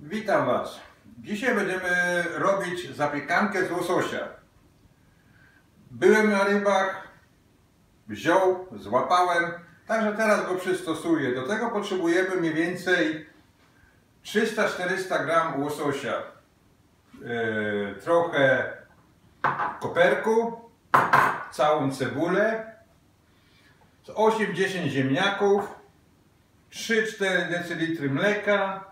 Witam Was. Dzisiaj będziemy robić zapiekankę z łososia. Byłem na rybach, wziął, złapałem, także teraz go przystosuję. Do tego potrzebujemy mniej więcej 300-400 gram łososia. Yy, trochę koperku, całą cebulę, 8-10 ziemniaków, 3-4 dl mleka,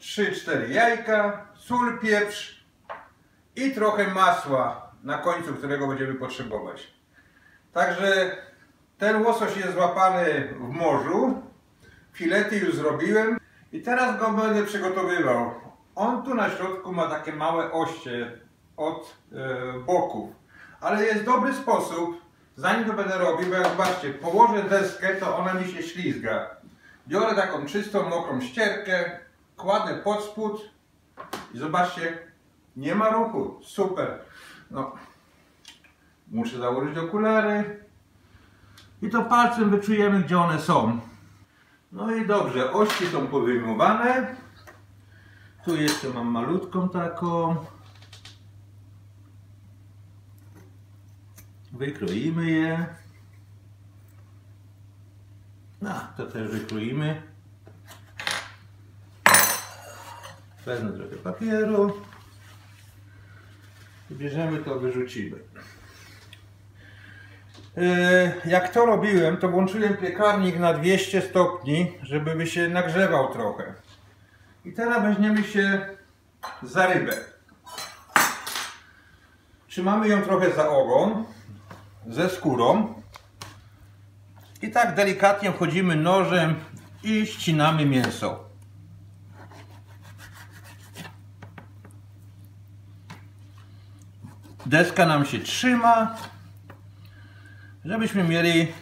3-4 jajka, sól, pieprz i trochę masła na końcu, którego będziemy potrzebować. Także ten łosoś jest złapany w morzu. Filety już zrobiłem i teraz go będę przygotowywał. On tu na środku ma takie małe oście od e, boków, ale jest dobry sposób, zanim to będę robił, bo jak zobaczcie, położę deskę, to ona mi się ślizga. Biorę taką czystą, mokrą ścierkę, kładę pod spód i zobaczcie, nie ma ruchu. Super. No, muszę założyć okulary i to palcem wyczujemy, gdzie one są. No i dobrze, ości są powyjmowane. Tu jeszcze mam malutką taką. Wykroimy je. No, to też wykroimy. Wezmę trochę papieru. Bierzemy to, wyrzucimy. Yy, Jak to robiłem, to włączyłem piekarnik na 200 stopni, żeby by się nagrzewał trochę. I teraz weźmiemy się za rybę. Trzymamy ją trochę za ogon, ze skórą. I tak delikatnie wchodzimy nożem i ścinamy mięso. Deska nam się trzyma, żebyśmy mieli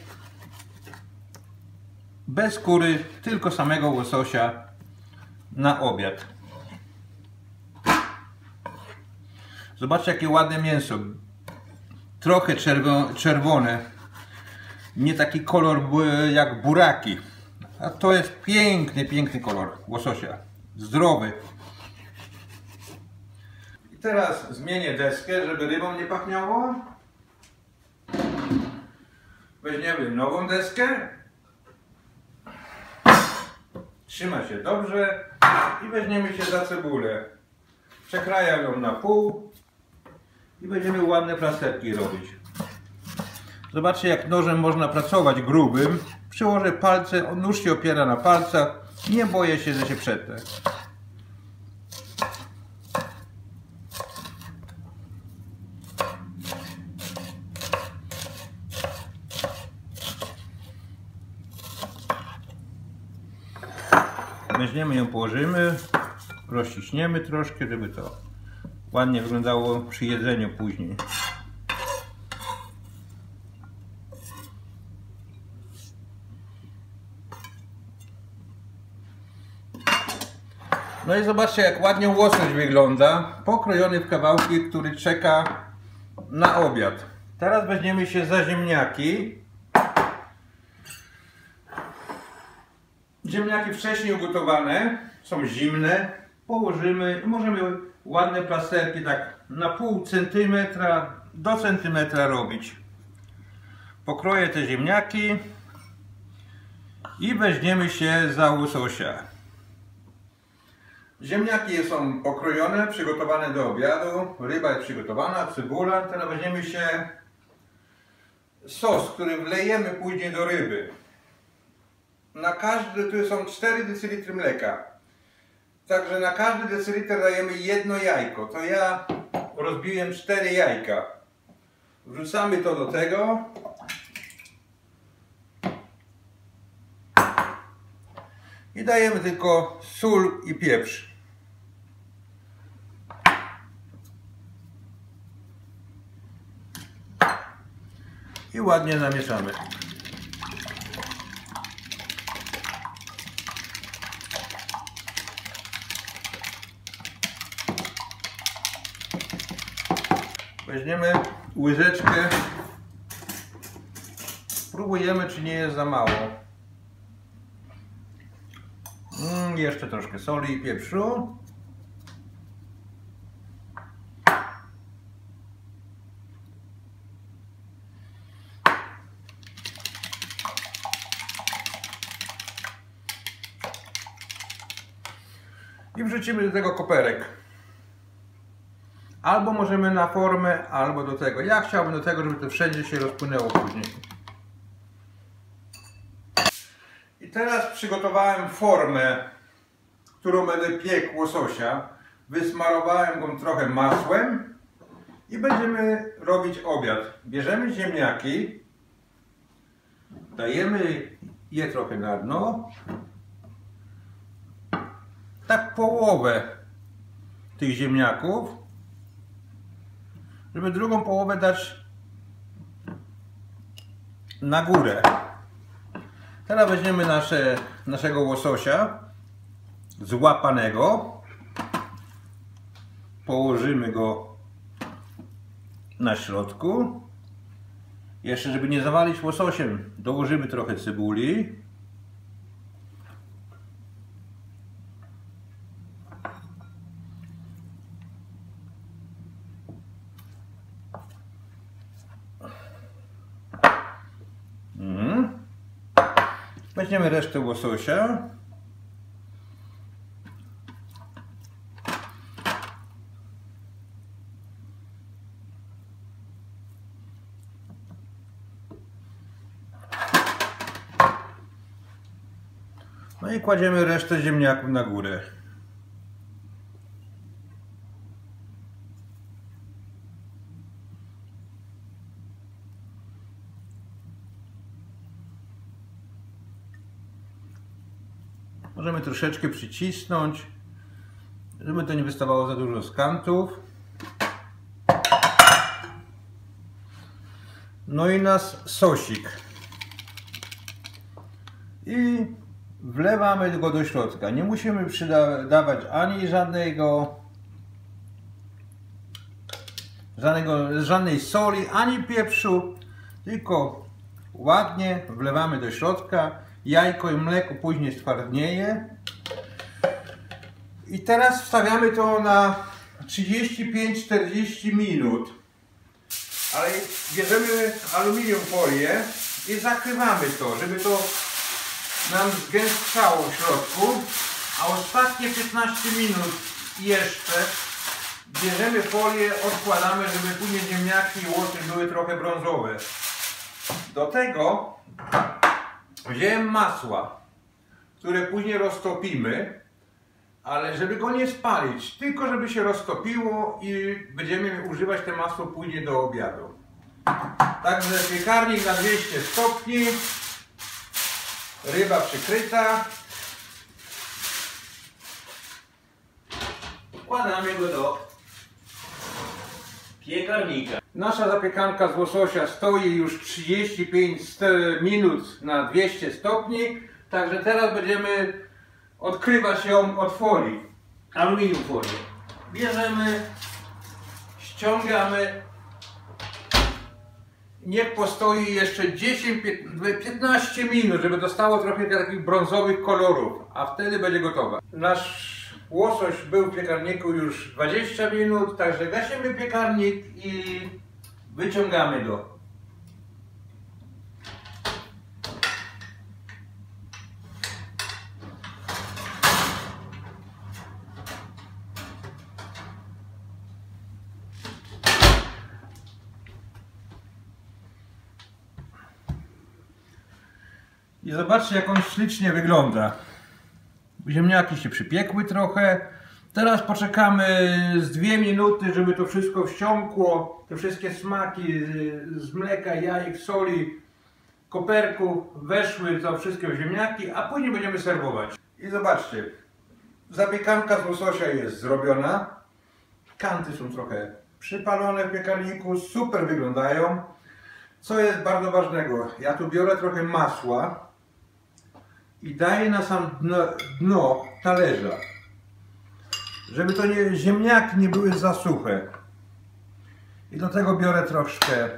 bez skóry tylko samego łososia na obiad. Zobaczcie jakie ładne mięso. Trochę czerwo czerwone. Nie taki kolor jak buraki. A to jest piękny, piękny kolor łososia. Zdrowy. Teraz zmienię deskę, żeby rybą nie pachniało. Weźmiemy nową deskę. Trzyma się dobrze. I weźmiemy się za cebulę. Przekrajam ją na pół. I będziemy ładne plasterki robić. Zobaczcie jak nożem można pracować grubym. Przyłożę palce, nóż się opiera na palcach. Nie boję się, że się przetnę. Weźmiemy ją, położymy, rozciśniemy troszkę, żeby to ładnie wyglądało przy jedzeniu później. No i zobaczcie jak ładnie łosoś wygląda, pokrojony w kawałki, który czeka na obiad. Teraz weźmiemy się za ziemniaki. Ziemniaki wcześniej ugotowane, są zimne. Położymy możemy ładne plasterki tak na pół centymetra do centymetra robić. Pokroję te ziemniaki i weźmiemy się za łososia. Ziemniaki są pokrojone, przygotowane do obiadu. Ryba jest przygotowana, cebula. Teraz weźmiemy się sos, który wlejemy później do ryby. Na każdy, tu są 4 dl mleka. Także na każdy decyliter dajemy jedno jajko. To ja rozbiłem 4 jajka. Wrzucamy to do tego. I dajemy tylko sól i pieprz. I ładnie zamieszamy. Weźmiemy łyżeczkę. Próbujemy, czy nie jest za mało. Mm, jeszcze troszkę soli i pieprzu. I wrzucimy do tego koperek. Albo możemy na formę, albo do tego. Ja chciałbym do tego, żeby to wszędzie się rozpłynęło później. I teraz przygotowałem formę, którą będę piekł łososia. Wysmarowałem go trochę masłem i będziemy robić obiad. Bierzemy ziemniaki, dajemy je trochę na dno. Tak połowę tych ziemniaków, żeby drugą połowę dać na górę. Teraz weźmiemy nasze, naszego łososia złapanego. Położymy go na środku. Jeszcze, żeby nie zawalić łososiem, dołożymy trochę cebuli. Weźmiemy resztę łososia. No i kładziemy resztę ziemniaków na górę. Możemy troszeczkę przycisnąć, żeby to nie wystawało za dużo z kantów. No i nasz sosik. I wlewamy go do środka. Nie musimy przydawać ani żadnego, żadnego żadnej soli, ani pieprzu, tylko ładnie wlewamy do środka. Jajko i mleko później stwardnieje. I teraz wstawiamy to na 35-40 minut. Ale bierzemy aluminium folię i zakrywamy to, żeby to nam zgęszczało w środku. A ostatnie 15 minut jeszcze bierzemy folię, odkładamy, żeby później ziemniaki i łosoś były trochę brązowe. Do tego wziąłem masła, które później roztopimy, ale żeby go nie spalić, tylko żeby się roztopiło i będziemy używać te masło później do obiadu. Także piekarnik na 200 stopni, ryba przykryta. Wkładamy go do piekarnika. Nasza zapiekanka z łososia stoi już 35 minut na 200 stopni, także teraz będziemy odkrywać ją od folii, aluminium folii. Bierzemy, ściągamy, niech postoi jeszcze 10-15 minut, żeby dostało trochę takich brązowych kolorów, a wtedy będzie gotowa. Nasz łosoś był w piekarniku już 20 minut, także gasimy piekarnik i wyciągamy go. I zobaczcie jak on ślicznie wygląda. Ziemniaki się przypiekły trochę. Teraz poczekamy z dwie minuty, żeby to wszystko wsiąkło. Te wszystkie smaki z mleka, jajek, soli, koperku weszły to wszystkie ziemniaki, a później będziemy serwować. I zobaczcie, zapiekanka z łososia jest zrobiona. Kanty są trochę przypalone w piekarniku, super wyglądają. Co jest bardzo ważnego, ja tu biorę trochę masła i daję na sam dno, dno talerza, żeby to nie, ziemniaki nie były za suche. I do tego biorę troszkę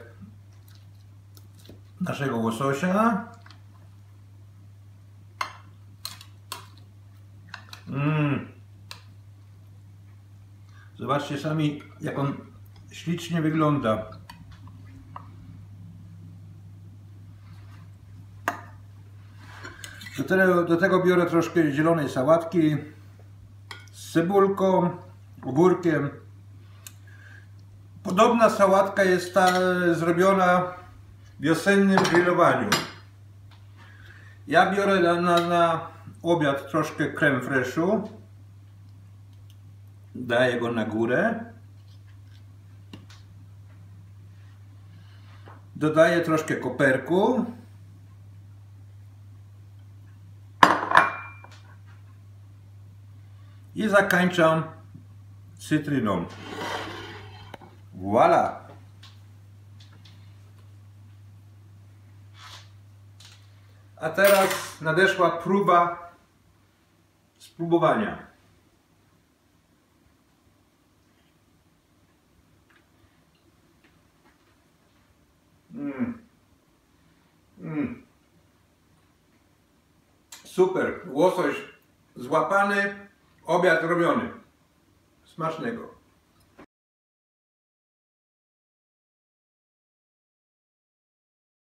naszego łososia. Mm. Zobaczcie sami, jak on ślicznie wygląda. Do tego biorę troszkę zielonej sałatki z cebulką, ogórkiem. Podobna sałatka jest ta zrobiona w wiosennym grillowaniu. Ja biorę na, na, na obiad troszkę creme freshu. Daję go na górę. Dodaję troszkę koperku. I zakańczam cytryną. Voila! A teraz nadeszła próba spróbowania. Mm. Mm. Super, łosoś złapany, obiad robiony. Smacznego.